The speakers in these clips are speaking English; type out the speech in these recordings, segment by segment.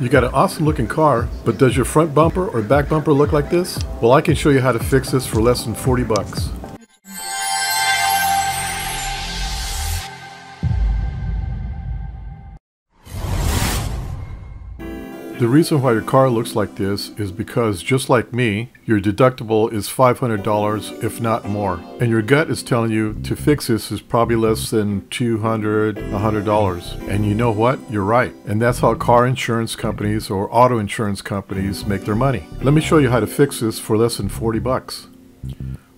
You got an awesome looking car, but does your front bumper or back bumper look like this? Well, I can show you how to fix this for less than 40 bucks. The reason why your car looks like this is because, just like me, your deductible is $500 if not more. And your gut is telling you to fix this is probably less than $200, $100. And you know what? You're right. And that's how car insurance companies or auto insurance companies make their money. Let me show you how to fix this for less than 40 bucks.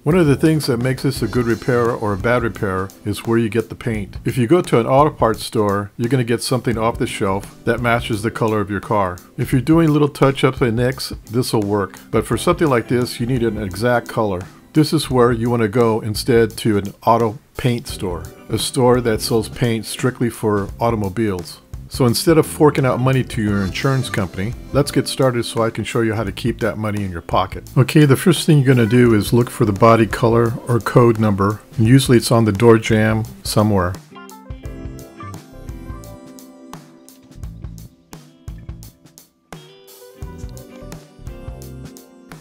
One of the things that makes this a good repair or a bad repair is where you get the paint. If you go to an auto parts store, you're going to get something off the shelf that matches the color of your car. If you're doing little touch-ups and nicks, this will work. But for something like this, you need an exact color. This is where you want to go instead to an auto paint store, a store that sells paint strictly for automobiles. So instead of forking out money to your insurance company, let's get started so I can show you how to keep that money in your pocket. Okay, the first thing you're going to do is look for the body color or code number. Usually it's on the door jamb somewhere.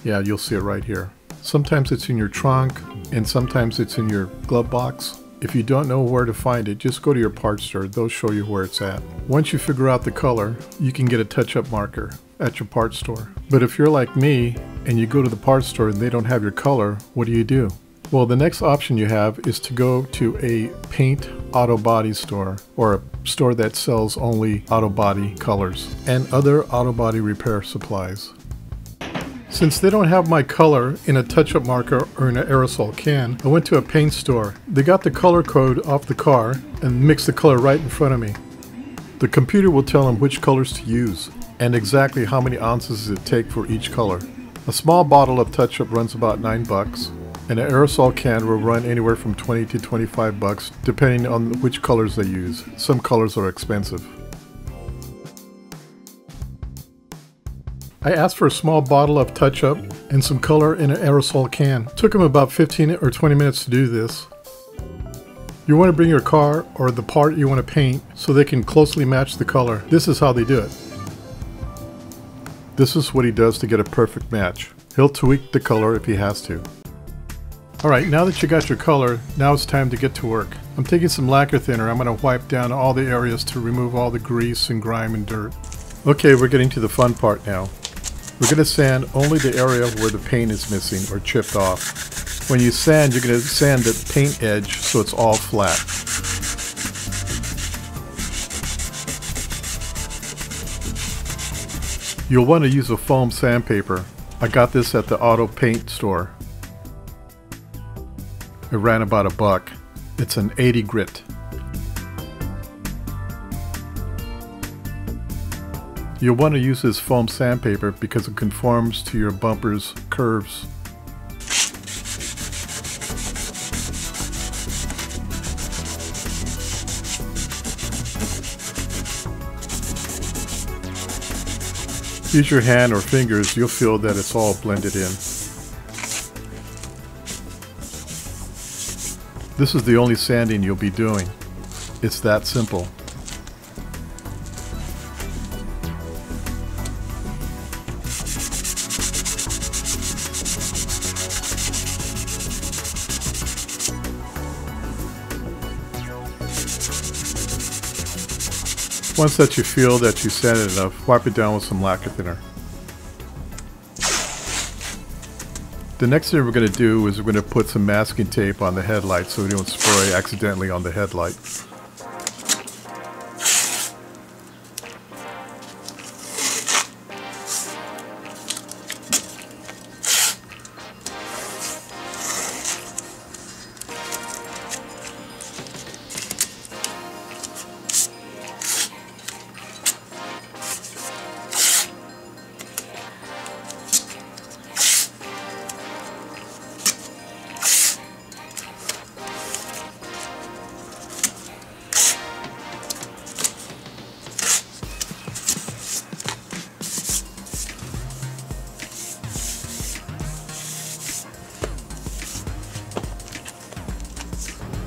Yeah, you'll see it right here. Sometimes it's in your trunk and sometimes it's in your glove box. If you don't know where to find it, just go to your parts store. They'll show you where it's at. Once you figure out the color, you can get a touch-up marker at your parts store. But if you're like me and you go to the parts store and they don't have your color, what do you do? Well, the next option you have is to go to a paint auto body store or a store that sells only auto body colors and other auto body repair supplies. Since they don't have my color in a touch-up marker or in an aerosol can, I went to a paint store. They got the color code off the car and mixed the color right in front of me. The computer will tell them which colors to use and exactly how many ounces it take for each color. A small bottle of touch-up runs about 9 bucks and an aerosol can will run anywhere from 20 to 25 bucks depending on which colors they use. Some colors are expensive. I asked for a small bottle of touch-up and some color in an aerosol can. It took him about 15 or 20 minutes to do this. You want to bring your car or the part you want to paint so they can closely match the color. This is how they do it. This is what he does to get a perfect match. He'll tweak the color if he has to. Alright, now that you got your color, now it's time to get to work. I'm taking some lacquer thinner. I'm going to wipe down all the areas to remove all the grease and grime and dirt. Okay, we're getting to the fun part now. We're going to sand only the area where the paint is missing or chipped off. When you sand, you're going to sand the paint edge so it's all flat. You'll want to use a foam sandpaper. I got this at the auto paint store. It ran about a buck. It's an 80 grit. You'll want to use this foam sandpaper because it conforms to your bumper's curves. Use your hand or fingers, you'll feel that it's all blended in. This is the only sanding you'll be doing. It's that simple. Once that you feel that you sanded enough, wipe it down with some lacquer thinner. The next thing we're going to do is we're going to put some masking tape on the headlight so we don't spray accidentally on the headlight.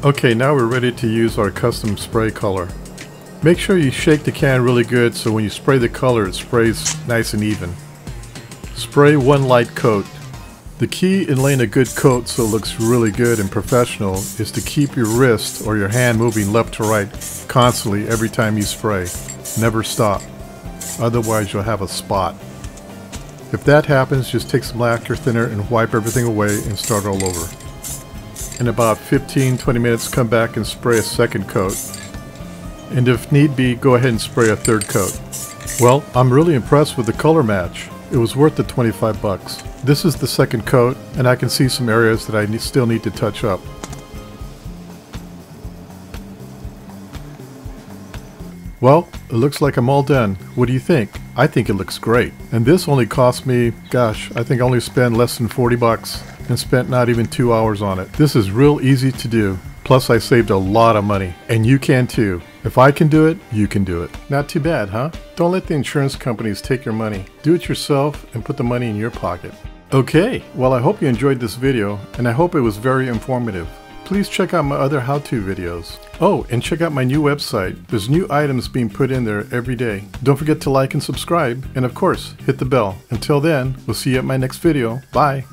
Okay, now we're ready to use our custom spray color. Make sure you shake the can really good so when you spray the color it sprays nice and even. Spray one light coat. The key in laying a good coat so it looks really good and professional is to keep your wrist or your hand moving left to right constantly every time you spray. Never stop. Otherwise you'll have a spot. If that happens, just take some lacquer thinner and wipe everything away and start all over. In about 15-20 minutes, come back and spray a second coat. And if need be, go ahead and spray a third coat. Well, I'm really impressed with the color match. It was worth the 25 bucks. This is the second coat, and I can see some areas that I still need to touch up. Well, it looks like I'm all done. What do you think? I think it looks great. And this only cost me, gosh, I think I only spent less than 40 bucks and spent not even two hours on it. This is real easy to do. Plus I saved a lot of money. And you can too. If I can do it, you can do it. Not too bad, huh? Don't let the insurance companies take your money. Do it yourself and put the money in your pocket. Okay, well I hope you enjoyed this video and I hope it was very informative please check out my other how-to videos. Oh, and check out my new website. There's new items being put in there every day. Don't forget to like and subscribe, and of course, hit the bell. Until then, we'll see you at my next video. Bye!